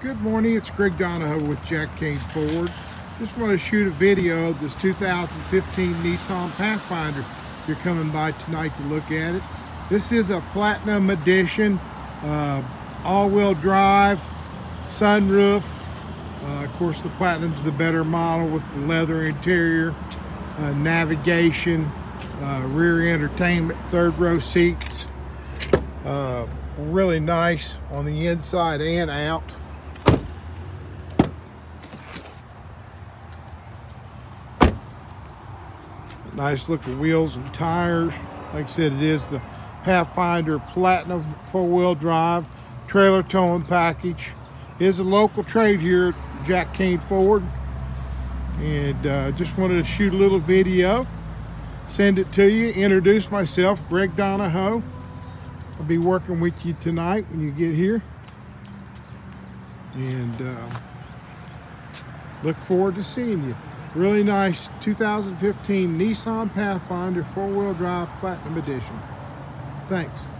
Good morning, it's Greg Donahoe with Jack Kain Ford. Just want to shoot a video of this 2015 Nissan Pathfinder. You're coming by tonight to look at it. This is a Platinum Edition, uh, all-wheel drive, sunroof. Uh, of course, the Platinum's the better model with the leather interior, uh, navigation, uh, rear entertainment, third row seats. Uh, really nice on the inside and out. Nice looking wheels and tires. Like I said, it is the Pathfinder Platinum four-wheel drive trailer towing package. It is a local trade here Jack Kain Ford. And uh, just wanted to shoot a little video, send it to you, introduce myself, Greg Donahoe. I'll be working with you tonight when you get here. And uh, look forward to seeing you. Really nice 2015 Nissan Pathfinder four-wheel drive Platinum Edition. Thanks.